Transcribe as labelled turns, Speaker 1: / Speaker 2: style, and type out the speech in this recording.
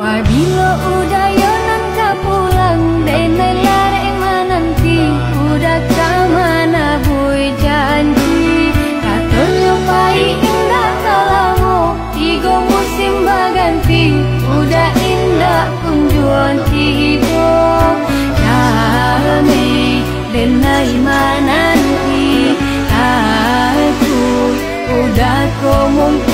Speaker 1: Apabila udah yonan ka pulang Denai lare menanti Udah kemana bui janji Katanya pai indah kalamu Tiga musim baganti Udah indah kunjuan hidup Kami denai mananti Aku udah kau mungkin